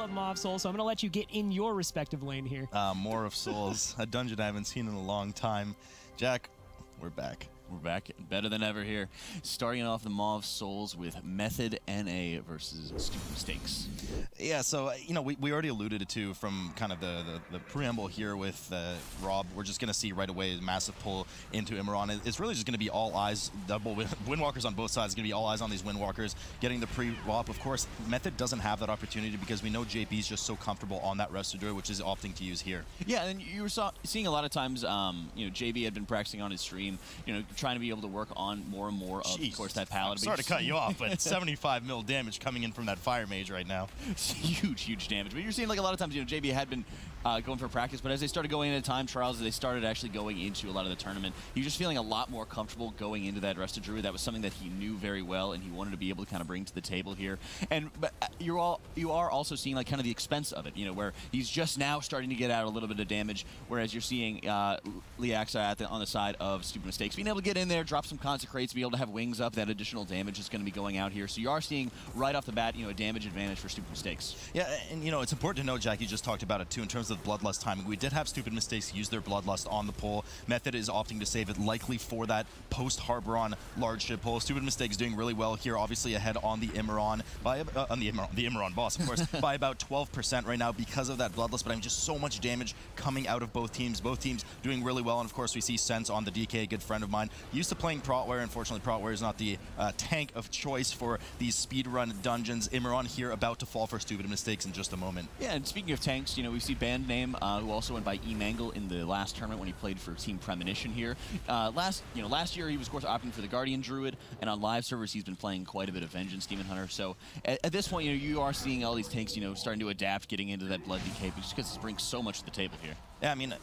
love Maw of Souls, so I'm going to let you get in your respective lane here. Uh, Maw of Souls, a dungeon I haven't seen in a long time. Jack, we're back. We're back better than ever here. Starting off the Maw of Souls with Method NA versus Stupid Mistakes. Yeah, so, uh, you know, we, we already alluded to from kind of the, the, the preamble here with uh, Rob. We're just going to see right away a massive pull into Ymiron. It's really just going to be all eyes, double win Windwalkers on both sides. It's going to be all eyes on these Windwalkers, getting the pre-wop. Of course, Method doesn't have that opportunity because we know JB is just so comfortable on that Resto Druid, which is opting to use here. Yeah, and you were saw, seeing a lot of times, um, you know, JB had been practicing on his stream, you know, trying to be able to work on more and more of, of course, that paladin. Sorry to cut you off, but 75 mil damage coming in from that Fire Mage right now. huge, huge damage. But you're seeing like a lot of times, you know, JB had been uh, going for practice, but as they started going into time trials, as they started actually going into a lot of the tournament, he was just feeling a lot more comfortable going into that Resto Druid. That was something that he knew very well, and he wanted to be able to kind of bring to the table here. And but uh, you're all you are also seeing like kind of the expense of it, you know, where he's just now starting to get out a little bit of damage, whereas you're seeing uh, Liaxa the, on the side of Stupid Mistakes being able to get in there, drop some consecrates, be able to have wings up. That additional damage is going to be going out here, so you are seeing right off the bat, you know, a damage advantage for Stupid Mistakes. Yeah, and you know, it's important to know, Jack, you just talked about it too, in terms of Bloodlust timing. We did have stupid mistakes use their Bloodlust on the pull. Method is opting to save it likely for that post-Harbaron large ship pull. Stupid mistakes doing really well here, obviously ahead on the Ymiron, by, uh, on the Ymiron, the Ymiron boss, of course, by about 12% right now because of that Bloodlust, but I'm just so much damage coming out of both teams. Both teams doing really well, and of course we see Sense on the DK, a good friend of mine. Used to playing Protware, unfortunately Protware is not the uh, tank of choice for these speedrun dungeons. Ymiron here about to fall for stupid mistakes in just a moment. Yeah, and speaking of tanks, you know, we see name uh, who also went by E Mangle in the last tournament when he played for Team Premonition here. Uh, last, you know, last year he was of course opting for the Guardian Druid, and on live servers he's been playing quite a bit of Vengeance Demon Hunter. So at, at this point, you know, you are seeing all these tanks, you know, starting to adapt, getting into that Blood DK, just because it brings so much to the table here. Yeah, I mean,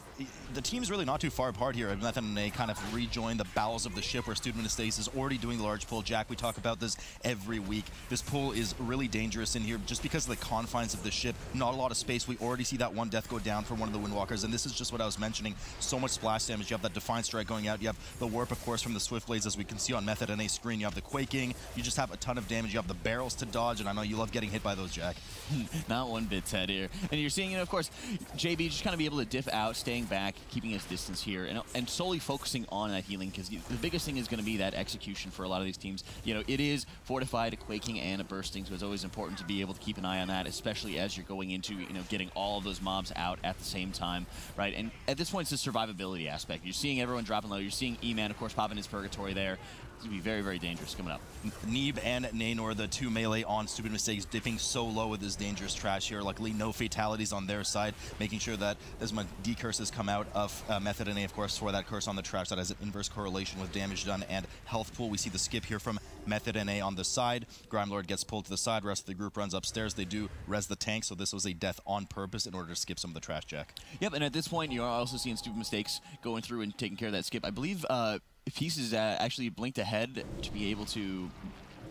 the team's really not too far apart here. Method and they kind of rejoin the bowels of the ship where Stupid Mistakes is already doing the large pull. Jack, we talk about this every week. This pull is really dangerous in here just because of the confines of the ship. Not a lot of space. We already see that one death go down for one of the Windwalkers, and this is just what I was mentioning. So much splash damage. You have that Defiant Strike going out. You have the Warp, of course, from the Swift Blades, as we can see on Method and a screen. You have the Quaking. You just have a ton of damage. You have the barrels to dodge, and I know you love getting hit by those, Jack. Not one bit, Ted, here. And you're seeing, you know, of course, JB just kind of be able to diff out, staying back, keeping his distance here, and, and solely focusing on that healing, because the biggest thing is going to be that execution for a lot of these teams. You know, it is fortified, a quaking, and a bursting, so it's always important to be able to keep an eye on that, especially as you're going into, you know, getting all of those mobs out at the same time, right? And at this point, it's the survivability aspect. You're seeing everyone dropping low. You're seeing E-Man, of course, popping his Purgatory there. It's going to be very, very dangerous coming up. Neeb and Nanor, the two melee on Stupid Mistakes, dipping so low with this dangerous trash here. Luckily, no fatalities on their side, making sure that as much decurses come out of uh, Method NA, of course, for that curse on the trash that has an inverse correlation with damage done and health pool. We see the skip here from Method NA on the side. Grime Lord gets pulled to the side. Rest of the group runs upstairs. They do res the tank, so this was a death on purpose in order to skip some of the trash, Jack. Yep, and at this point, you're also seeing Stupid Mistakes going through and taking care of that skip. I believe uh, Pieces uh, actually blinked ahead to be able to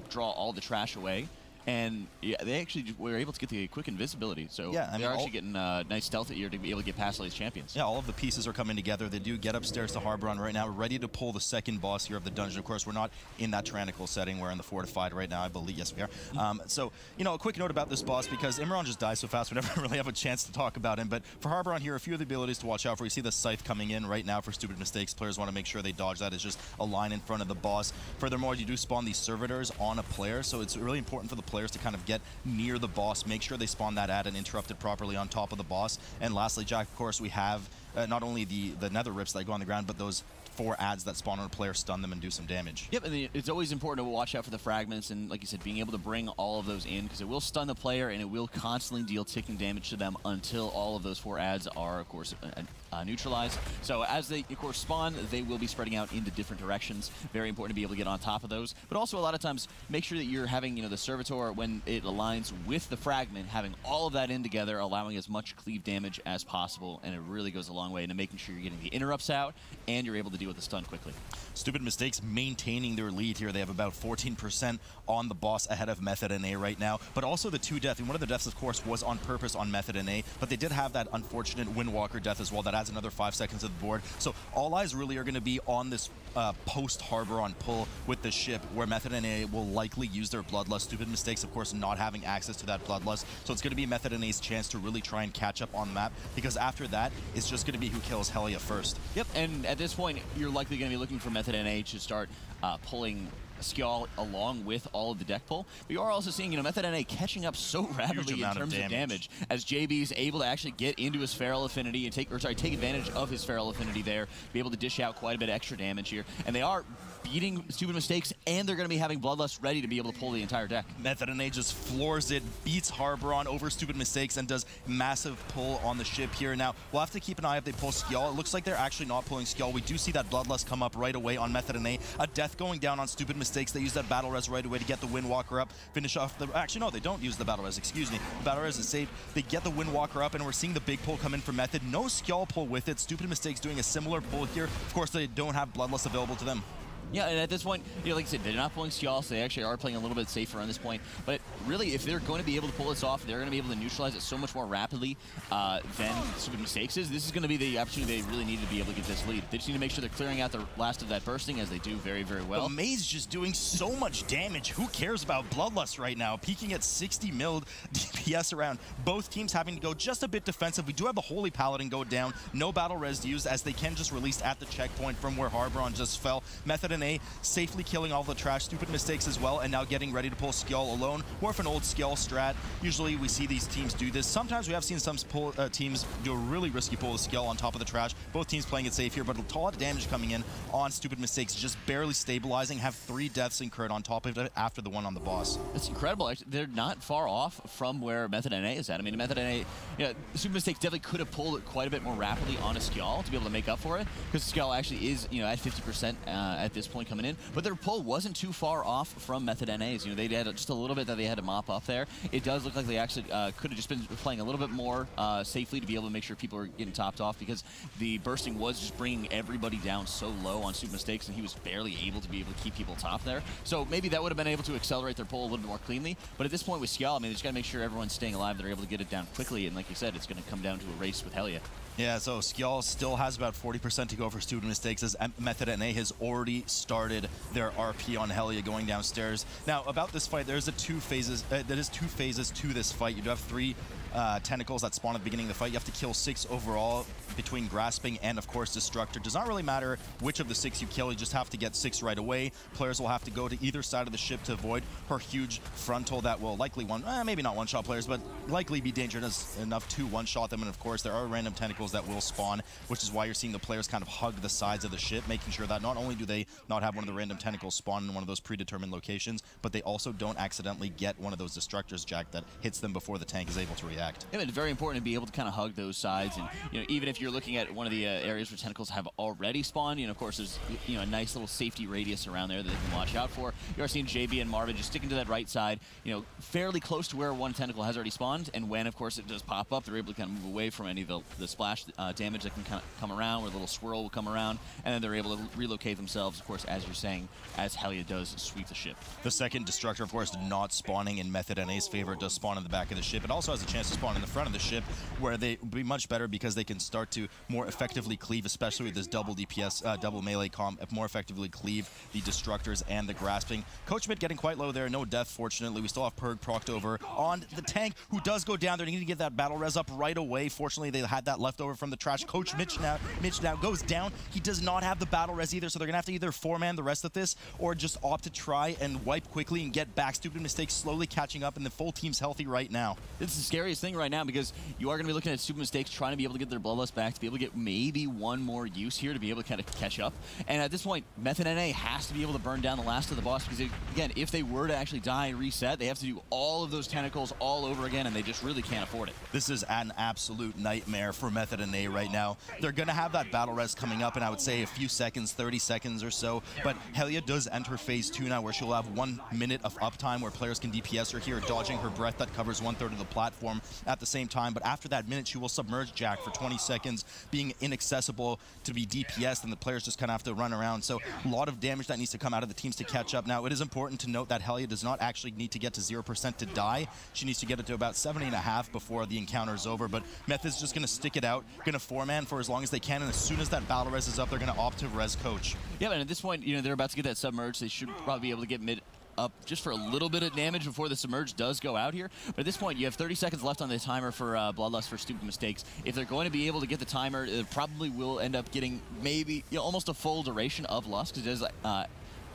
draw all the trash away. And yeah, they actually were able to get the quick invisibility. So yeah, I they're actually getting uh, nice stealth here to be able to get past all these champions. Yeah, all of the pieces are coming together. They do get upstairs to Harbaron right now, ready to pull the second boss here of the dungeon. Of course, we're not in that tyrannical setting. We're in the fortified right now, I believe. Yes, we are. Um, so, you know, a quick note about this boss, because Ymiron just dies so fast, we never really have a chance to talk about him. But for Harbaron here, a few of the abilities to watch out for. You see the Scythe coming in right now for stupid mistakes. Players want to make sure they dodge that. It's just a line in front of the boss. Furthermore, you do spawn these servitors on a player, so it's really important for the players to kind of get near the boss, make sure they spawn that ad and interrupt it properly on top of the boss. And lastly, Jack, of course, we have uh, not only the, the nether rips that go on the ground, but those four ads that spawn on a player, stun them, and do some damage. Yep, and it's always important to watch out for the fragments, and like you said, being able to bring all of those in, because it will stun the player, and it will constantly deal ticking damage to them until all of those four ads are, of course, uh, uh, neutralized. So as they, of course, spawn, they will be spreading out into different directions. Very important to be able to get on top of those. But also, a lot of times, make sure that you're having, you know, the servitor, when it aligns with the fragment, having all of that in together, allowing as much cleave damage as possible, and it really goes a long way into making sure you're getting the interrupts out, and you're able to deal with the stun quickly. Stupid Mistakes maintaining their lead here. They have about 14% on the boss ahead of Method NA right now. But also the two death. And one of the deaths, of course, was on purpose on Method NA. But they did have that unfortunate Windwalker death as well. That adds another five seconds to the board. So all eyes really are going to be on this uh, post Harbaron pull with the ship, where Method NA will likely use their Bloodlust. Stupid mistakes, of course, not having access to that Bloodlust. So it's going to be Method NA's chance to really try and catch up on the map, because after that, it's just going to be who kills Helya first. Yep, and at this point, you're likely going to be looking for Method NA to start uh, pulling Skjal along with all of the deck pull. But you are also seeing, you know, Method NA catching up so rapidly in terms of damage. of damage. as JB is able to actually get into his Feral Affinity and take, or sorry, take advantage of his Feral Affinity there, be able to dish out quite a bit of extra damage here. And they are beating stupid mistakes, and they're going to be having Bloodlust ready to be able to pull the entire deck. Method NA just floors it, beats Harbaron over stupid mistakes, and does massive pull on the ship here. Now, we'll have to keep an eye if they pull Skjal. It looks like they're actually not pulling Skjal. We do see that Bloodlust come up right away on Method NA. A death going down on stupid mistakes. They use that Battle Res right away to get the Windwalker up, finish off the... Actually, no, they don't use the Battle Res, excuse me. The Battle Res is saved. They get the Windwalker up, and we're seeing the big pull come in for Method. No Skjal pull with it. Stupid mistakes doing a similar pull here. Of course, they don't have Bloodlust available to them. Yeah, and at this point, you know, like I said, they're not pulling Skjal, so they actually are playing a little bit safer on this point. But really, if they're going to be able to pull this off, they're going to be able to neutralize it so much more rapidly uh, than Stupid Mistakes is. This is going to be the opportunity they really need to be able to get this lead. They just need to make sure they're clearing out the last of that bursting, as they do very, very well. The Maze just doing so much damage. Who cares about Bloodlust right now? Peaking at 60 mil DPS around. Both teams having to go just a bit defensive. We do have the Holy Paladin go down. No battle res used, as they can just release at the checkpoint from where Harbaron just fell. Method safely killing all the trash, stupid mistakes as well, and now getting ready to pull Skjal alone. More of an old Skjal strat. Usually we see these teams do this. Sometimes we have seen some pull, uh, teams do a really risky pull of Skjal on top of the trash. Both teams playing it safe here, but a lot of damage coming in on stupid mistakes, just barely stabilizing, have three deaths incurred on top of it after the one on the boss. It's incredible. They're not far off from where Method NA is at. I mean, Method NA, you know, Stupid Mistakes definitely could have pulled it quite a bit more rapidly on a Skjal to be able to make up for it, because Skjal actually is, you know, at 50% uh, at this point coming in. But their pull wasn't too far off from Method NA's. You know, they had just a little bit that they had to mop up there. It does look like they actually uh, could have just been playing a little bit more uh, safely to be able to make sure people are getting topped off because the bursting was just bringing everybody down so low on stupid mistakes and he was barely able to be able to keep people top there. So maybe that would have been able to accelerate their pull a little bit more cleanly. But at this point with Skjal, I mean, they just got to make sure everyone's staying alive. They're able to get it down quickly. And like you said, it's going to come down to a race with Helya. Yeah, so Skjal still has about 40% to go for Stupid Mistakes as Method NA has already started their RP on Helya going downstairs. Now, about this fight, there's a two phases, uh, there is two phases to this fight. You do have three uh, tentacles that spawn at the beginning of the fight. You have to kill six overall between Grasping and, of course, Destructor. Does not really matter which of the six you kill. You just have to get six right away. Players will have to go to either side of the ship to avoid her huge frontal that will likely one, eh, maybe not one-shot players, but likely be dangerous enough to one-shot them. And, of course, there are random tentacles that will spawn, which is why you're seeing the players kind of hug the sides of the ship, making sure that not only do they not have one of the random tentacles spawn in one of those predetermined locations, but they also don't accidentally get one of those Destructors, Jack, that hits them before the tank is able to react impact. Yeah, it's very important to be able to kind of hug those sides, and you know, even if you're looking at one of the uh, areas where tentacles have already spawned, you know, of course, there's you know a nice little safety radius around there that they can watch out for. You are seeing JB and Marvin just sticking to that right side, you know, fairly close to where one tentacle has already spawned, and when, of course, it does pop up, they're able to kind of move away from any of the, the splash uh, damage that can kind of come around, where a little swirl will come around, and then they're able to relocate themselves, of course, as you're saying, as Helya does sweep the ship. The second Destructor, of course, not spawning in Method NA's favor. Does spawn in the back of the ship. It also has a chance to spawn in the front of the ship where they would be much better because they can start to more effectively cleave, especially with this double DPS, uh, double melee comp, more effectively cleave the Destructors and the Grasping. Coach Mid getting quite low there, no death fortunately. We still have Perg procced over on the tank who does go down there. They need to get that battle res up right away. Fortunately, they had that left over from the trash. Coach Mitch now, Mitch now goes down. He does not have the battle res either, so they're gonna have to either four-man the rest of this or just opt to try and wipe quickly and get back. Stupid mistakes slowly catching up and the full team's healthy right now. This is the scariest thing right now because you are going to be looking at stupid mistakes, trying to be able to get their bloodlust back, to be able to get maybe one more use here to be able to kind of catch up. And at this point, Method NA has to be able to burn down the last of the boss because, again, if they were to actually die and reset, they have to do all of those tentacles all over again, and they just really can't afford it. This is an absolute nightmare for Method NA right now. They're going to have that battle rest coming up in, I would say, a few seconds, 30 seconds or so. But Helia does enter phase two now, where she'll have one minute of uptime where players can DPS her here, dodging her breath that covers one third of the platform. At the same time. But after that minute, she will submerge Jack for 20 seconds, being inaccessible to be DPS, and the players just kind of have to run around. So a lot of damage that needs to come out of the teams to catch up. Now, it is important to note that Helya does not actually need to get to 0% to die. She needs to get it to about 70.5 before the encounter is over. But Meth is just going to stick it out, going to four-man for as long as they can, and as soon as that battle res is up, they're going to opt to res coach. Yeah, and at this point, you know, they're about to get that submerge. They should probably be able to get mid up just for a little bit of damage before the submerge does go out here. But at this point, you have 30 seconds left on the timer for uh, Bloodlust for stupid mistakes. If they're going to be able to get the timer, it probably will end up getting maybe you know, almost a full duration of Lust because uh,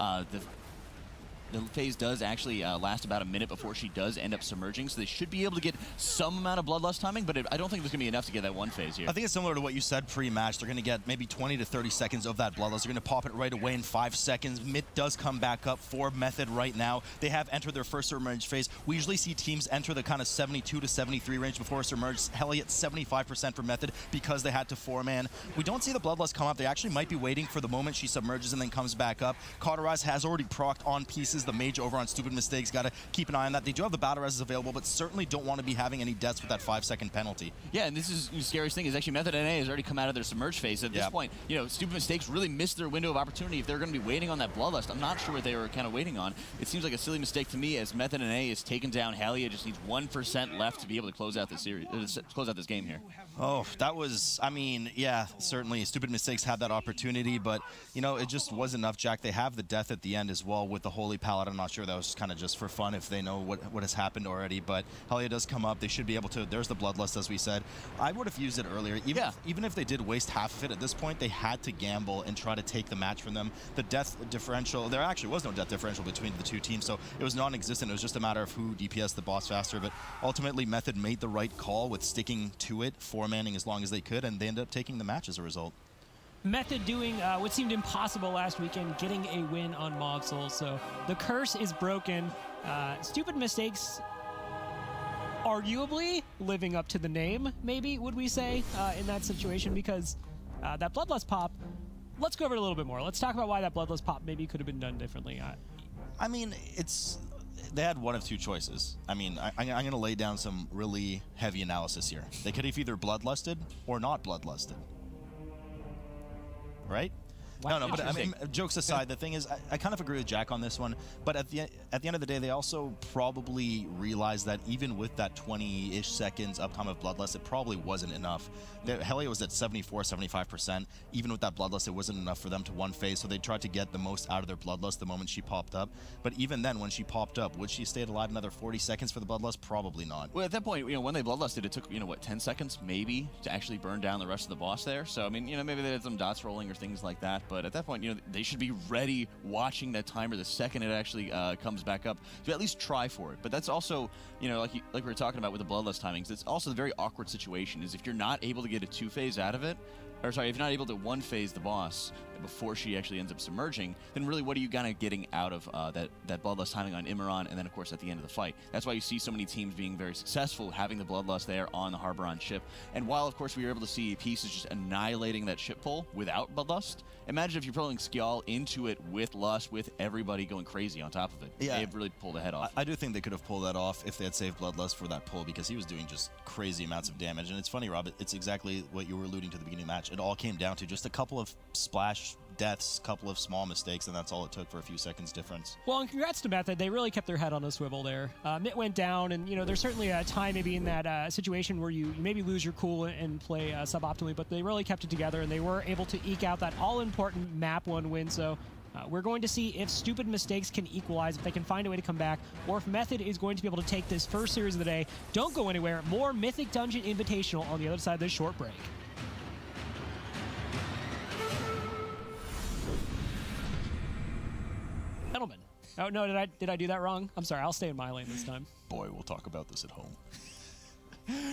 uh, the the phase does actually uh, last about a minute before she does end up submerging, so they should be able to get some amount of bloodlust timing, but it, I don't think there's going to be enough to get that one phase here. I think it's similar to what you said pre-match. They're going to get maybe 20 to 30 seconds of that bloodlust. They're going to pop it right away in five seconds. Mid does come back up for Method right now. They have entered their first submerge phase. We usually see teams enter the kind of 72 to 73 range before submerge. Helliot 75% for Method because they had to four-man. We don't see the bloodlust come up. They actually might be waiting for the moment she submerges and then comes back up. Cauterize has already procced on pieces. The mage over on Stupid mistakes. Got to keep an eye on that. They do have the battle reses available, but certainly don't want to be having any deaths with that five second penalty. Yeah, and this is the scariest thing is actually Method NA has already come out of their submerge phase. At this point, you know, stupid mistakes really missed their window of opportunity. If they're going to be waiting on that bloodlust, I'm not sure what they were kind of waiting on. It seems like a silly mistake to me as Method NA is taken down. Helya just needs one percent left to be able to close out this series, uh, close out this game here. Oh, that was, I mean, yeah, certainly stupid mistakes had that opportunity, but you know, it just was enough. Jack, they have the death at the end as well with the Holy Palette. I'm not sure that was kind of just for fun if they know what, what has happened already. But Helya does come up. They should be able to. There's the Bloodlust, as we said. I would have used it earlier. Even, yeah. if, even if they did waste half of it, at this point, they had to gamble and try to take the match from them. The death differential, there actually was no death differential between the two teams, so it was non-existent. It was just a matter of who DPS the boss faster. But ultimately, Method made the right call with sticking to it, four-manning as long as they could, and they ended up taking the match as a result. Method doing uh, what seemed impossible last weekend, getting a win on Mob Soul. So the curse is broken. Uh, stupid mistakes, arguably living up to the name, maybe, would we say, uh, in that situation, because uh, that Bloodlust pop, let's go over it a little bit more. Let's talk about why that Bloodlust pop maybe could have been done differently. I mean, it's they had one of two choices. I mean, I, am going to lay down some really heavy analysis here. They could have either bloodlusted or not bloodlusted right? Wow. No, no, but I mean, jokes aside, the thing is, I, I, kind of agree with Jack on this one. But at the at the end of the day, they also probably realized that even with that 20-ish seconds uptime of Bloodlust, it probably wasn't enough. The, Helya was at 74, 75%. Even with that Bloodlust, it wasn't enough for them to one phase, so they tried to get the most out of their Bloodlust the moment she popped up. But even then, when she popped up, would she stayed alive another 40 seconds for the Bloodlust? Probably not. Well, at that point, you know, when they Bloodlusted, it took, you know, what, 10 seconds maybe to actually burn down the rest of the boss there. So, I mean, you know, maybe they had some dots rolling or things like that. But at that point, you know, they should be ready watching that timer the second it actually uh, comes back up to at least try for it. But that's also, you know, like like we were talking about with the bloodlust timings, it's also a very awkward situation. Is if you're not able to get a two phase out of it, or sorry, if you're not able to one phase the boss, before she actually ends up submerging, then really what are you kind of getting out of uh, that, that Bloodlust timing on Ymiron and then, of course, at the end of the fight? That's why you see so many teams being very successful, having the Bloodlust there on the Harbaron ship. And while, of course, we were able to see pieces just annihilating that ship pull without Bloodlust, imagine if you're pulling Skjal into it with Lust, with everybody going crazy on top of it. Yeah. They've really pulled ahead off. I, I do think they could have pulled that off if they had saved Bloodlust for that pull because he was doing just crazy amounts of damage. And it's funny, Rob, it's exactly what you were alluding to the beginning of the match. It all came down to just a couple of splash deaths, couple of small mistakes, and that's all it took for a few seconds difference. Well, and congrats to Method. They really kept their head on a swivel there. Uh, Mitt went down, and you know there's certainly a time maybe in that uh, situation where you, you, maybe lose your cool and play uh, suboptimally, but they really kept it together, and they were able to eke out that all-important map one win. So. Uh, we're going to see if stupid mistakes can equalize, if they can find a way to come back, or if Method is going to be able to take this first series of the day. Don't go anywhere. More Mythic Dungeon Invitational on the other side of this short break. Oh no, did I did I do that wrong? I'm sorry. I'll stay in my lane this time. Boy, we'll talk about this at home.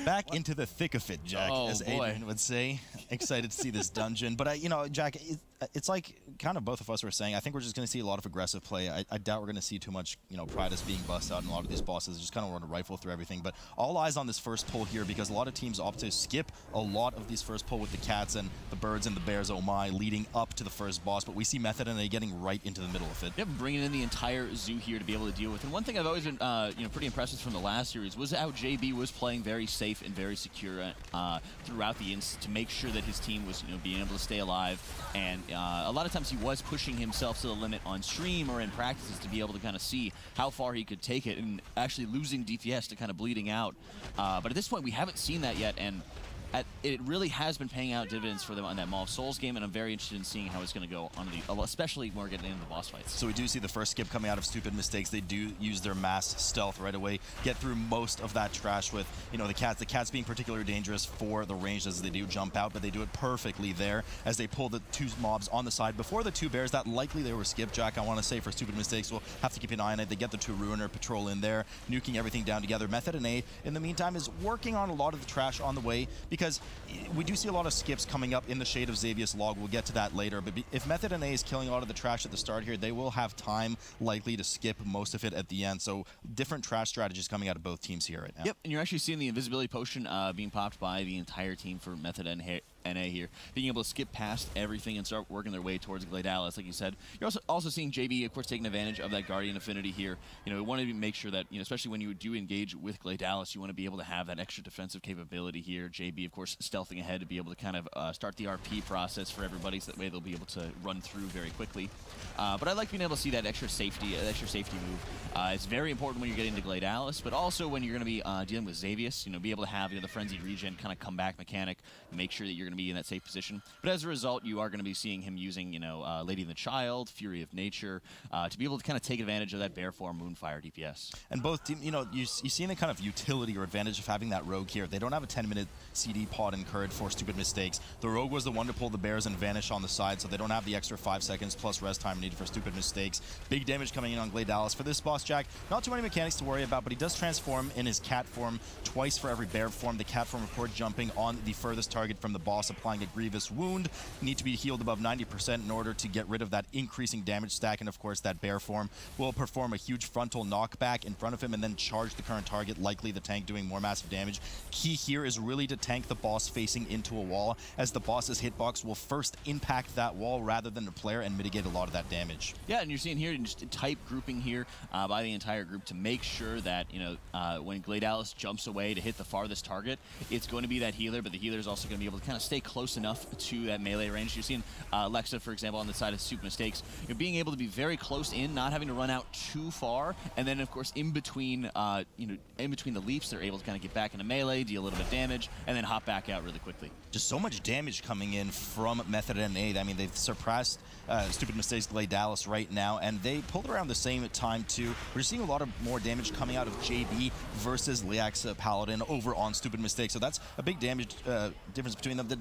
Back what? into the thick of it, Jack, oh, as boy. Adrian would say. Excited to see this dungeon, but I, you know, Jack, it's like kind of both of us were saying. I think we're just going to see a lot of aggressive play. I, I doubt we're going to see too much, you know, Pridus being bust out in a lot of these bosses. Just kind of want to rifle through everything. But all eyes on this first pull here because a lot of teams opt to skip a lot of these first pull with the cats and the birds and the bears. Oh my, leading up to the first boss. But we see Method and they getting right into the middle of it. Yep, bringing in the entire zoo here to be able to deal with. And one thing I've always been, uh, you know, pretty impressed with from the last series was how JB was playing very safe and very secure uh, throughout the ins to make sure that his team was, you know, being able to stay alive. And uh, a lot of times he was pushing himself to the limit on stream or in practices to be able to kind of see how far he could take it and actually losing DPS to kind of bleeding out. Uh, but at this point, we haven't seen that yet. And at, it really has been paying out dividends for them on that Maw of Souls game, and I'm very interested in seeing how it's going to go on the, especially we're getting into the boss fights. So we do see the first skip coming out of Stupid Mistakes. They do use their mass stealth right away, get through most of that trash with, you know, the cats. The cats being particularly dangerous for the range as they do jump out, but they do it perfectly there as they pull the two mobs on the side before the two bears. That likely they were skipjack, I want to say, for Stupid Mistakes. We'll have to keep an eye on it. They get the two Ruiner patrol in there, nuking everything down together. Method NA, in the meantime, is working on a lot of the trash on the way because we do see a lot of skips coming up in the shade of Xavius Log. We'll get to that later. But if Method NA is killing a lot of the trash at the start here, they will have time likely to skip most of it at the end. So different trash strategies coming out of both teams here right now. Yep, and you're actually seeing the invisibility potion uh, being popped by the entire team for Method and NA here, being able to skip past everything and start working their way towards Glaidalis, like you said. You're also also seeing JB, of course, taking advantage of that Guardian affinity here. You know, we want to make sure that, you know, especially when you do engage with Glaidalis, you want to be able to have that extra defensive capability here. JB, of course, stealthing ahead to be able to kind of uh, start the RP process for everybody, so that way they'll be able to run through very quickly. Uh, but I like being able to see that extra safety, uh, extra safety move. Uh, it's very important when you're getting to Glaidalis, but also when you're going to be uh, dealing with Xavius, you know, be able to have you know, the frenzied regen kind of come back mechanic, make sure that you're going to be in that safe position but as a result, you are going to be seeing him using, you know, uh, Lady and the Child, Fury of Nature, uh, to be able to kind of take advantage of that Bear Form Moonfire DPS. And both, team, you know, you, you see the kind of utility or advantage of having that Rogue here. They don't have a 10-minute CD pod incurred for stupid mistakes. The Rogue was the one to pull the Bears and vanish on the side, so they don't have the extra 5 seconds plus rest time needed for stupid mistakes. Big damage coming in on Glaidalis For this boss, Jack, not too many mechanics to worry about, but he does transform in his cat form twice for every bear form. The cat form, of course, jumping on the furthest target from the boss, applying a grievous wound need to be healed above 90% in order to get rid of that increasing damage stack. And of course, that bear form will perform a huge frontal knockback in front of him and then charge the current target, likely the tank doing more massive damage. Key here is really to tank the boss facing into a wall, as the boss's hitbox will first impact that wall rather than the player and mitigate a lot of that damage. Yeah, and you're seeing here just type grouping here uh, by the entire group to make sure that, you know, uh, when Glaidalis jumps away to hit the farthest target, it's going to be that healer, but the healer is also going to be able to kind of stay close enough to that melee range. You're seeing uh, Lexa, for example, on the side of Stupid Mistakes, you know, being able to be very close in, not having to run out too far, and then, of course, in between, uh, you know, in between the leaps, they're able to kind of get back into melee, deal a little bit of damage, and then hop back out really quickly. Just so much damage coming in from Method and Aid. I mean, they've surpassed uh, Stupid Mistakes Glaidalis right now, and they pulled around the same time, too. We're seeing a lot of more damage coming out of JB versus Liax Paladin over on Stupid Mistakes, so that's a big damage uh, difference between them. The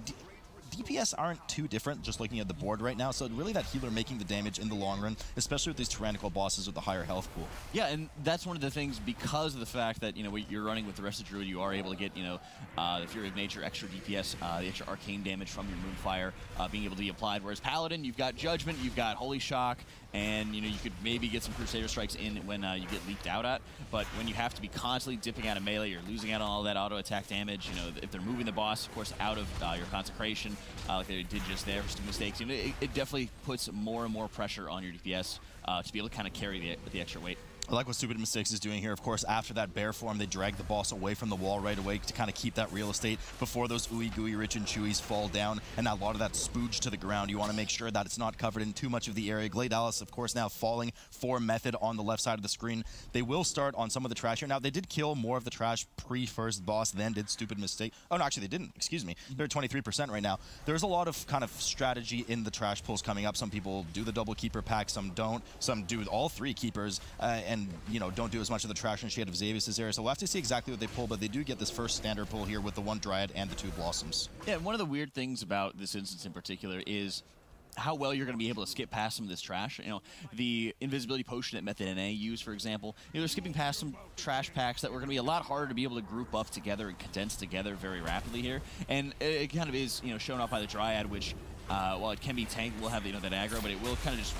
DPS aren't too different just looking at the board right now, so really that healer making the damage in the long run, especially with these tyrannical bosses with the higher health pool. Yeah, and that's one of the things because of the fact that, you know, you're running with the Resto Druid, you are able to get, you know, uh, the Fury of Nature, extra DPS, uh, the extra arcane damage from your Moonfire uh, being able to be applied, whereas Paladin, you've got Judgment, you've got Holy Shock, and you know you could maybe get some Crusader strikes in when uh, you get leaked out at. But when you have to be constantly dipping out of melee, you're losing out on all that auto attack damage. You know if they're moving the boss, of course, out of uh, your consecration, uh, like they did just there for some mistakes, you know, it, it, definitely puts more and more pressure on your DPS uh, to be able to kind of carry the, the extra weight. I like what Stupid Mistakes is doing here. Of course, after that bear form, they drag the boss away from the wall right away to kind of keep that real estate before those ooey gooey rich and chewies fall down and a lot of that spooge to the ground. You want to make sure that it's not covered in too much of the area. Glaidalis, of course, now falling for Method on the left side of the screen. They will start on some of the trash here. Now, they did kill more of the trash pre-first boss than did Stupid Mistake. Oh, no, actually, they didn't. Excuse me. They're 23% right now. There's a lot of kind of strategy in the trash pulls coming up. Some people do the double keeper pack, some don't. Some do all three keepers uh, and, you know, don't do as much of the trash and shade of Xavius' area. So we'll have to see exactly what they pull, but they do get this first standard pull here with the one Dryad and the two Blossoms. Yeah, one of the weird things about this instance in particular is how well you're going to be able to skip past some of this trash. You know, the invisibility potion that Method NA used, for example, you know, they're skipping past some trash packs that were going to be a lot harder to be able to group up together and condense together very rapidly here. And it, kind of is, you know, shown off by the Dryad, which uh, while it can be tanked, will have you know that aggro, but it will kind of just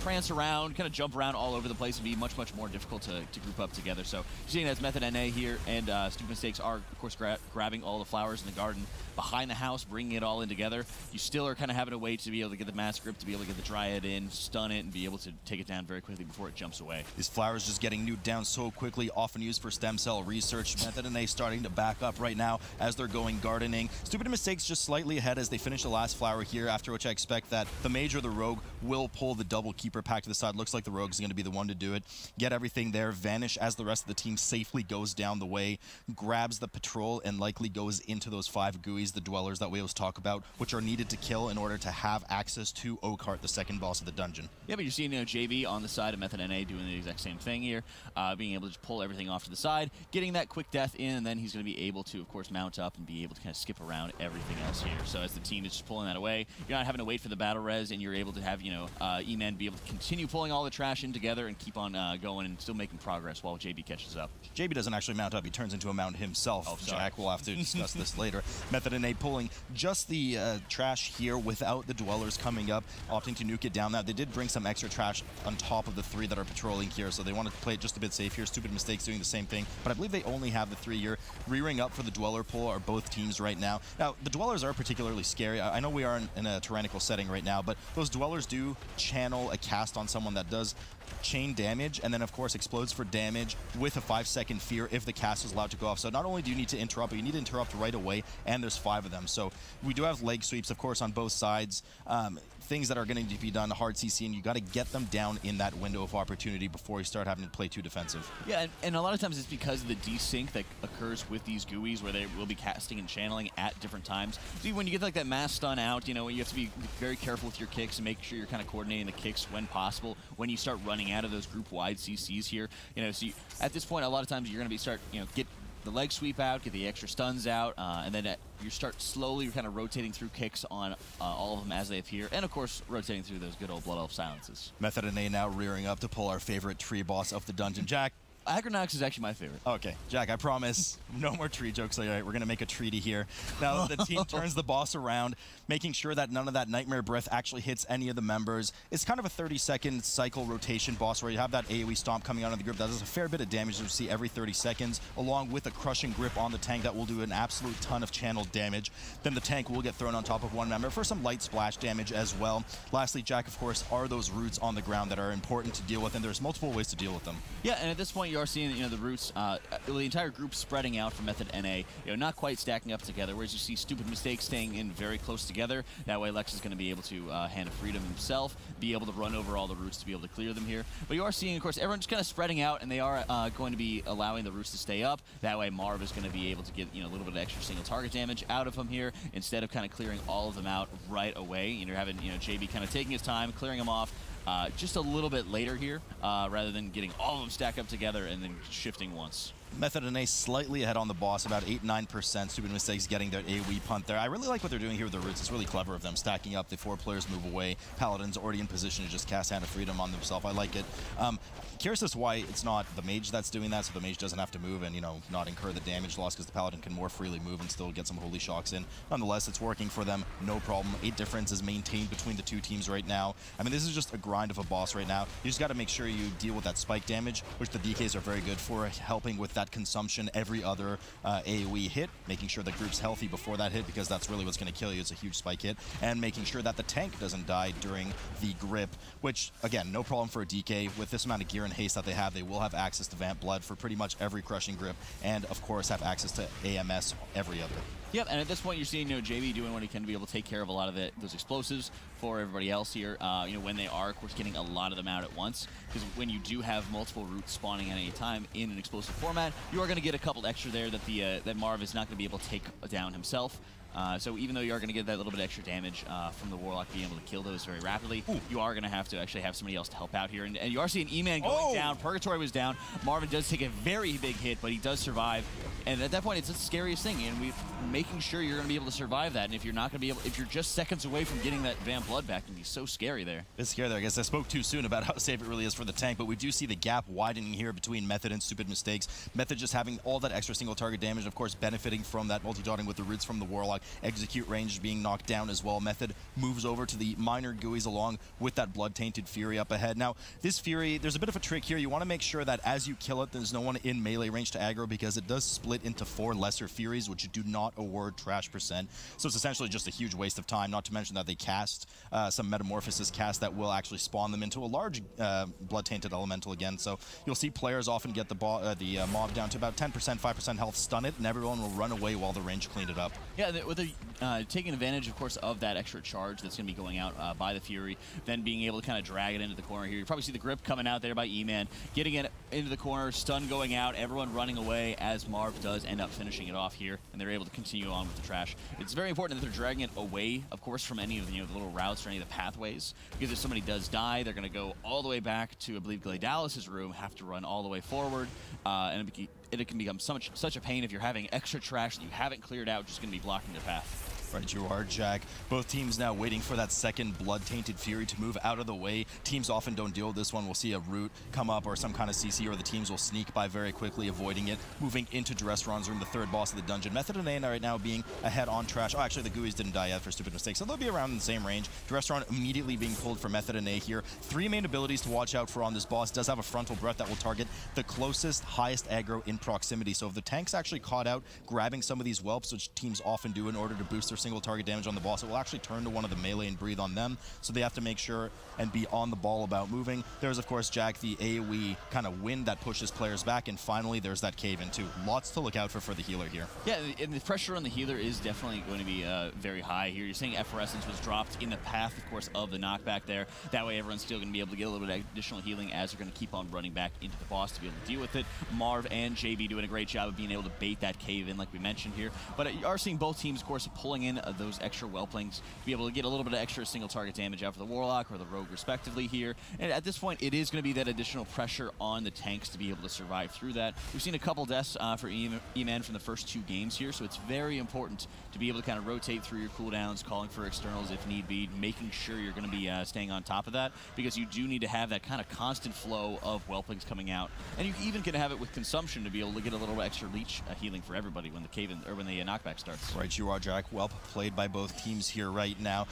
prance around, kind of jump around all over the place and be much, much more difficult to, to group up together. So you're seeing as Method NA here and uh, Stupid Mistakes are, of course, gra grabbing all the flowers in the garden behind the house, bringing it all in together. You still are kind of having a way to be able to get the Mass Grip, to be able to get the Dryad in, stun it, and be able to take it down very quickly before it jumps away. These flowers just getting nuked down so quickly, often used for stem cell research. Method NA starting to back up right now as they're going gardening. Stupid Mistakes just slightly ahead as they finish the last flower here, after which I expect that the Major, the Rogue, will pull the double Keeper pack to the side. Looks like the Rogue's going to be the one to do it. Get everything there, vanish as the rest of the team safely goes down the way, grabs the patrol, and likely goes into those five GUIs, the Dwellers that we always talk about, which are needed to kill in order to have access to Oakheart, the second boss of the dungeon. Yeah, but you're seeing you know, JB on the side of Method NA doing the exact same thing here, uh, being able to just pull everything off to the side, getting that quick death in, and then he's going to be able to, of course, mount up and be able to kind of skip around everything else here. So as the team is just pulling that away, you're not having to wait for the battle res, and you're able to have, you know, uh, E-Man be able to continue pulling all the trash in together and keep on uh, going and still making progress while JB catches up. JB doesn't actually mount up. He turns into a mount himself. Oh, Jack will have to discuss this later. Method NA pulling just the uh, trash here without the dwellers coming up, opting to nuke it down. Now, they did bring some extra trash on top of the three that are patrolling here, so they wanted to play it just a bit safe here. Stupid Mistakes doing the same thing, but I believe they only have the three here. Rearing up for the Dweller pull are both teams right now. Now, the Dwellers are particularly scary. I know we are in, in a tyrannical setting right now, but those Dwellers do channel a cast on someone that does chain damage, and then of course explodes for damage with a five second fear if the cast is allowed to go off. So not only do you need to interrupt, but you need to interrupt right away, and there's five of them. So we do have leg sweeps, of course, on both sides. Um, things that are going to be done hard CC, and you got to get them down in that window of opportunity before you start having to play too defensive. Yeah, and, and a lot of times it's because of the desync that occurs with these GUIs where they will be casting and channeling at different times. See, when you get like that mass stun out, you know, you have to be very careful with your kicks and make sure you're kind of coordinating the kicks when possible. When you start running out of those group-wide CCs here, you know, so at this point, a lot of times you're going to be start, you know, get the leg sweep out, get the extra stuns out, uh, and then uh, you start slowly kind of rotating through kicks on uh, all of them as they appear, and of course rotating through those good old Blood Elf silences. Method NA now rearing up to pull our favorite tree boss of the dungeon. Jack, Agronox is actually my favorite. Okay, Jack, I promise no more tree jokes. All right, we're going to make a treaty here. Now, the team turns the boss around, making sure that none of that Nightmare Breath actually hits any of the members. It's kind of a 30-second cycle rotation boss where you have that AoE Stomp coming out of the group. That does a fair bit of damage you see every 30 seconds, along with a Crushing Grip on the tank that will do an absolute ton of channel damage. Then the tank will get thrown on top of one member for some light splash damage as well. Lastly, Jack, of course, are those roots on the ground that are important to deal with, and there's multiple ways to deal with them. Yeah, and at this point, you are seeing you know the roots, uh, the entire group spreading out from Method NA, you know, not quite stacking up together. Whereas you see Stupid Mistakes staying in very close together. That way, Lex is going to be able to uh, Hand of Freedom himself, be able to run over all the roots to be able to clear them here. But you are seeing, of course, everyone's kind of spreading out, and they are uh, going to be allowing the roots to stay up. That way, Marv is going to be able to get you know a little bit of extra single target damage out of him here instead of kind of clearing all of them out right away. You know, having you know JB kind of taking his time, clearing them off, uh, just a little bit later here, uh, rather than getting all of them stacked up together and then shifting once. Method NA slightly ahead on the boss, about 8-9%. Stupid Mistakes getting their AoE punt there. I really like what they're doing here with the roots. It's really clever of them, stacking up. The four players move away. Paladin's already in position to just cast Hand of Freedom on themselves. I like it. Um, curious as to why it's not the mage that's doing that, so the mage doesn't have to move and, you know, not incur the damage loss because the paladin can more freely move and still get some holy shocks in. Nonetheless, it's working for them, no problem. Eight difference is maintained between the two teams right now. I mean, this is just a grind of a boss right now. You just got to make sure you deal with that spike damage, which the DKs are very good for, helping with that consumption every other uh, AoE hit, making sure the group's healthy before that hit because that's really what's going to kill you. It's a huge spike hit, and making sure that the tank doesn't die during the grip, which, again, no problem for a DK. With this amount of gear and haste that they have, they will have access to Vamp Blood for pretty much every crushing grip, and of course have access to AMS every other. Yep, and at this point you're seeing you know, JB doing what he can to be able to take care of a lot of the, those explosives for everybody else here. Uh, you know, when they are, of course, getting a lot of them out at once. Because when you do have multiple roots spawning at any time in an explosive format, you are going to get a couple extra there that the uh, that Marv is not going to be able to take down himself. Uh, so even though you are going to get that little bit extra damage uh, from the Warlock being able to kill those very rapidly, Ooh. you are going to have to actually have somebody else to help out here. And, and you are seeing E-Man going oh. down. Purgatory was down. Marvin does take a very big hit, but he does survive. And at that point, it's the scariest thing. And we're making sure you're going to be able to survive that. And if you're not going to be able, if you're just seconds away from getting that Vamp blood back can be so scary there. It's scary there. I guess I spoke too soon about how safe it really is for the tank, but we do see the gap widening here between Method and Stupid Mistakes. Method just having all that extra single target damage, of course, benefiting from that multi-dotting with the roots from the Warlock. Execute range being knocked down as well. Method moves over to the minor GUIs along with that Blood-Tainted Fury up ahead. Now, this Fury, there's a bit of a trick here. You want to make sure that as you kill it, there's no one in melee range to aggro because it does split into four lesser Furies, which do not award trash percent. So it's essentially just a huge waste of time, not to mention that they cast uh, some Metamorphosis cast that will actually spawn them into a large uh, Blood-Tainted Elemental again. So you'll see players often get the, uh, the uh, mob down to about 10%, 5% health, stun it, and everyone will run away while the range cleaned it up. Yeah, with a, uh, taking advantage, of course, of that extra charge that's going to be going out uh, by the Fury, then being able to kind of drag it into the corner here. You probably see the grip coming out there by E-Man, getting it into the corner, stun going out, everyone running away as Marv does end up finishing it off here, and they're able to continue on with the trash. It's very important that they're dragging it away, of course, from any of the, you know, the little routes or any of the pathways, because if somebody does die, they're going to go all the way back to, I believe, Glaidalis' room, have to run all the way forward, uh, and it, it can become so much, such a pain if you're having extra trash that you haven't cleared out, just going to be blocking their path. Right, you are, Jack. Both teams now waiting for that second Blood-Tainted Fury to move out of the way. Teams often don't deal with this one. We'll see a root come up or some kind of CC, or the teams will sneak by very quickly, avoiding it. Moving into Dresaron's room, the third boss of the dungeon. Method NA right now being ahead on Trash. Oh, actually, the GUIs didn't die yet for stupid mistakes, so they'll be around in the same range. Dresaron immediately being pulled for Method NA here. Three main abilities to watch out for on this boss. Does have a Frontal Breath that will target the closest, highest aggro in proximity. So if the tank's actually caught out, grabbing some of these whelps, which teams often do in order to boost their single target damage on the boss, it will actually turn to one of the melee and breathe on them. So they have to make sure and be on the ball about moving. There's, of course, Jack, the AoE kind of wind that pushes players back. And finally, there's that cave in, too. Lots to look out for for the healer here. Yeah, and the pressure on the healer is definitely going to be uh, very high here. You're seeing Efflorescence was dropped in the path, of course, of the knockback there. That way, everyone's still going to be able to get a little bit of additional healing as they're going to keep on running back into the boss to be able to deal with it. Marv and JB doing a great job of being able to bait that cave in, like we mentioned here. But you are seeing both teams, of course, pulling in uh, those extra whelplings be able to get a little bit of extra single target damage out for the Warlock or the Rogue respectively here. And at this point, it is going to be that additional pressure on the tanks to be able to survive through that. We've seen a couple deaths uh, for E-Man from the first two games here, so it's very important to be able to kind of rotate through your cooldowns, calling for externals if need be, making sure you're going to be uh, staying on top of that, because you do need to have that kind of constant flow of whelplings coming out. And you even can have it with consumption to be able to get a little extra leech uh, healing for everybody when the cave in, or when the uh, knockback starts. Right, you are Jack. Whelp played by both teams here right now.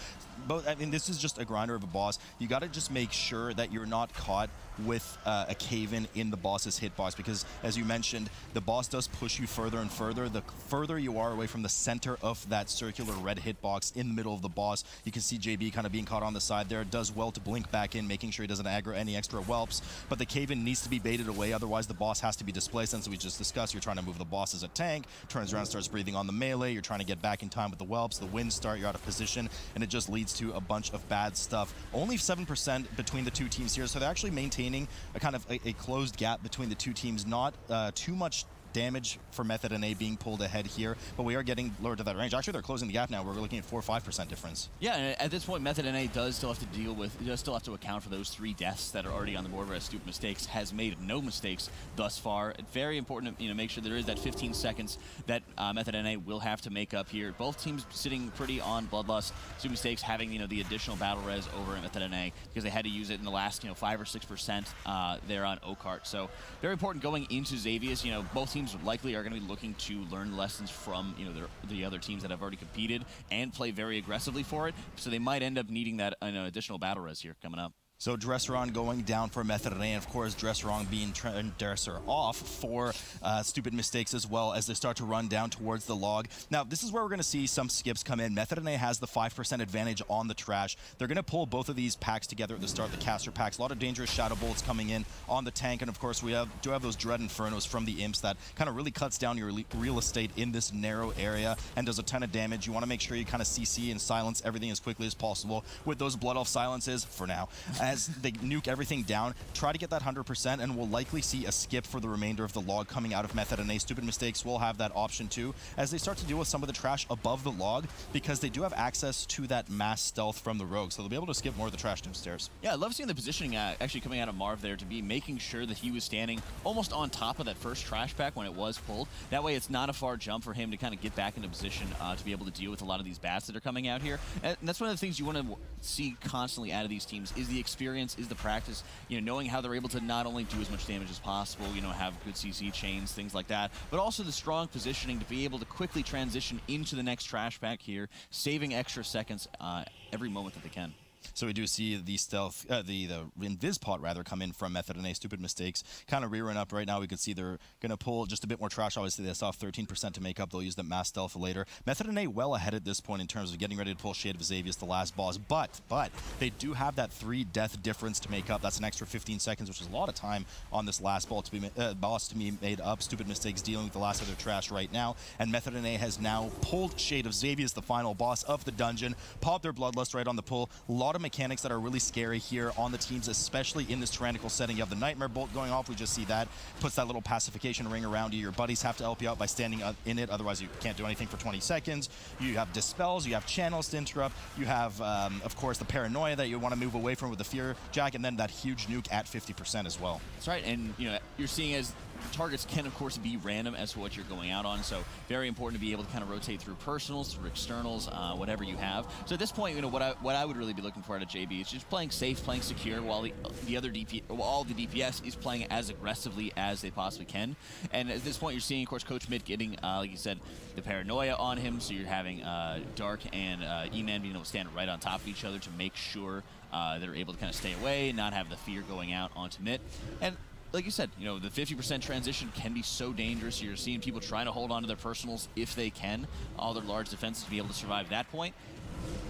Both, I mean, this is just a grinder of a boss. You got to just make sure that you're not caught with uh, a cave-in in the boss's hitbox because, as you mentioned, the boss does push you further and further. The further you are away from the center of that circular red hitbox in the middle of the boss, you can see JB kind of being caught on the side there. Does well to blink back in, making sure he doesn't aggro any extra whelps, but the cave-in needs to be baited away, otherwise the boss has to be displaced. And so we just discussed, you're trying to move the boss as a tank, turns around, starts breathing on the melee, you're trying to get back in time with the whelps, the winds start, you're out of position, and it just leads to a bunch of bad stuff. Only 7% between the two teams here, so they're actually maintaining a kind of a, a closed gap between the two teams, not uh, too much damage for Method NA being pulled ahead here, but we are getting lower to that range. Actually, they're closing the gap now. We're looking at 4 or 5% difference. Yeah, and at this point, Method NA does still have to deal with, does still have to account for those three deaths that are already on the board, whereas Stupid Mistakes has made no mistakes thus far. Very important to you know, make sure there is that 15 seconds that uh, Method NA will have to make up here. Both teams sitting pretty on Bloodlust. Stupid Mistakes having you know the additional battle res over at Method NA because they had to use it in the last you know 5 or 6% uh, there on Oakheart. So very important going into Xavius. You know, both teams likely are going to be looking to learn lessons from you know the other teams that have already competed and play very aggressively for it. So they might end up needing that uh, additional battle res here coming up. So Dresaron going down for Method and of course Dresaron being Dresser off for uh, stupid mistakes as well as they start to run down towards the log. Now this is where we're going to see some skips come in. A has the 5% advantage on the trash. They're going to pull both of these packs together at the start, the caster packs. A lot of dangerous shadow bolts coming in on the tank and of course we have do have those Dread Infernos from the imps that kind of really cuts down your real estate in this narrow area and does a ton of damage. You want to make sure you kind of CC and silence everything as quickly as possible with those Blood Elf silences for now. As they nuke everything down, try to get that 100%, and we'll likely see a skip for the remainder of the log coming out of Method NA. Stupid Mistakes will have that option too, as they start to deal with some of the trash above the log, because they do have access to that mass stealth from the rogue, so they'll be able to skip more of the trash downstairs. Yeah, I love seeing the positioning uh, actually coming out of Marv there to be making sure that he was standing almost on top of that first trash pack when it was pulled. That way it's not a far jump for him to kind of get back into position uh, to be able to deal with a lot of these bats that are coming out here. And that's one of the things you want to see constantly out of these teams is the experience, is the practice, you know, knowing how they're able to not only do as much damage as possible, you know, have good CC chains, things like that, but also the strong positioning to be able to quickly transition into the next trash pack here, saving extra seconds uh, every moment that they can. So we do see the stealth, uh, the the invis pot rather come in from Method NA. Stupid mistakes, kind of rearing up right now. We can see they're going to pull just a bit more trash. Obviously, they saw 13% to make up. They'll use the mass stealth later. Method NA well ahead at this point in terms of getting ready to pull Shade of Xavius, the last boss. But but they do have that three death difference to make up. That's an extra 15 seconds, which is a lot of time on this last ball to be uh, boss to be made up. Stupid mistakes dealing with the last of their trash right now, and Method NA has now pulled Shade of Xavius, the final boss of the dungeon, popped their bloodlust right on the pull. A lot of mechanics that are really scary here on the teams, especially in this tyrannical setting. You have the Nightmare Bolt going off. We just see that. Puts that little pacification ring around you. Your buddies have to help you out by standing in it. Otherwise, you can't do anything for 20 seconds. You have Dispels. You have Channels to interrupt. You have, um, of course, the Paranoia that you want to move away from with the Fear Jack, and then that huge nuke at 50% as well. That's right. And, you know, you're seeing as targets can, of course, be random as to what you're going out on. So very important to be able to kind of rotate through personals, through externals, uh, whatever you have. So at this point, you know, what I what I would really be looking for out of JB is just playing safe, playing secure, while the the other DP, while all the DPS is playing as aggressively as they possibly can. And at this point, you're seeing, of course, Coach Mitt getting, uh, like you said, the paranoia on him. So you're having uh, Dark and uh, E-Man being able to stand right on top of each other to make sure uh, they're able to kind of stay away, and not have the fear going out onto Mitt. And like you said, you know, the 50% transition can be so dangerous. You're seeing people trying to hold on to their personals if they can, all their large defenses to be able to survive that point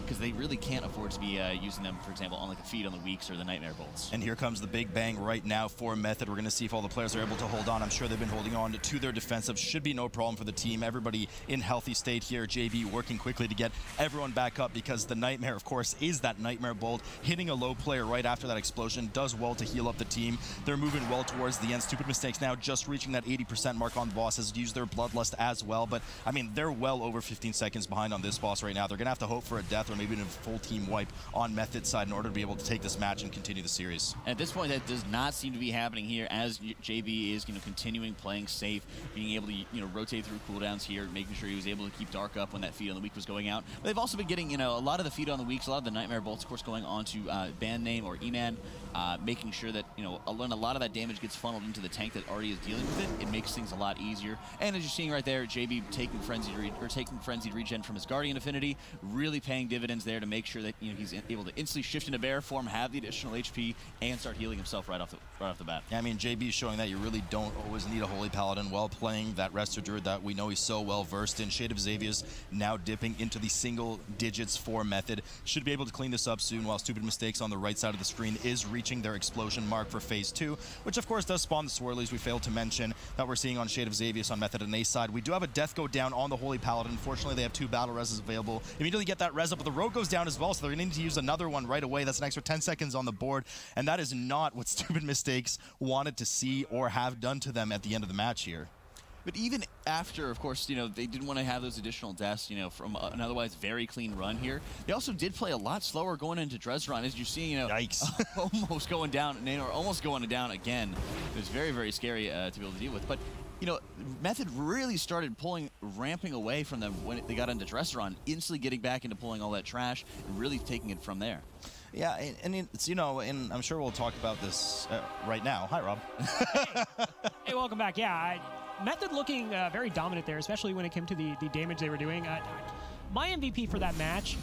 because they really can't afford to be uh, using them, for example, on like feed on the weeks or the nightmare bolts. And here comes the big bang right now for Method. We're going to see if all the players are able to hold on. I'm sure they've been holding on to their defensive. Should be no problem for the team. Everybody in healthy state here. JB working quickly to get everyone back up because the nightmare, of course, is that nightmare bolt. Hitting a low player right after that explosion does well to heal up the team. They're moving well towards the end. Stupid mistakes now just reaching that 80% mark on the boss has used their bloodlust as well. But I mean, they're well over 15 seconds behind on this boss right now. They're going to have to hope for a death or maybe even a full team wipe on Method side in order to be able to take this match and continue the series. At this point, that does not seem to be happening here as JB is, you know, continuing playing safe, being able to, you know, rotate through cooldowns here, making sure he was able to keep Bark up when that feed on the weak was going out. But they've also been getting, you know, a lot of the feed on the weeks, a lot of the Nightmare Bolts, of course, going on to uh, band name or E-Man, uh, making sure that, you know, a lot of that damage gets funneled into the tank that already is dealing with it. It makes things a lot easier. And as you're seeing right there, JB taking frenzied or taking frenzied regen from his Guardian Affinity, really paying dividends there to make sure that you know he's able to instantly shift into bear form, have the additional HP, and start healing himself right off the right off the bat. Yeah, I mean JB is showing that you really don't always need a Holy Paladin while playing that Resto Druid that we know he's so well versed in. Shade of Xavius now dipping into the single digits for method. Should be able to clean this up soon while Stupid Mistakes on the right side of the screen is reaching their explosion mark for phase two, which of course does spawn the swirlies we failed to mention that we're seeing on Shade of Xavius on method NA side. We do have a death go down on the Holy Paladin. Unfortunately, they have two battle reses available. Immediately get that res up, but the rogue goes down as well, so they're going to need to use another one right away. That's an extra 10 seconds on the board, and that is not what Stupid Mistakes wanted to see or have done to them at the end of the match here. But even after, of course, you know, they didn't want to have those additional deaths, you know, from an otherwise very clean run here. They also did play a lot slower going into Dresaron, as you see, you know, Yikes. almost going down, or almost going down again. It was very, very scary uh, to be able to deal with. But you know, Method really started pulling, ramping away from them when they got into Dresaron, instantly getting back into pulling all that trash and really taking it from there. Yeah, and, and it's, you know, and I'm sure we'll talk about this uh, right now. Hi, Rob. hey. hey, welcome back. Yeah, I, Method looking uh, very dominant there, especially when it came to the, the damage they were doing. Uh, my MVP for that match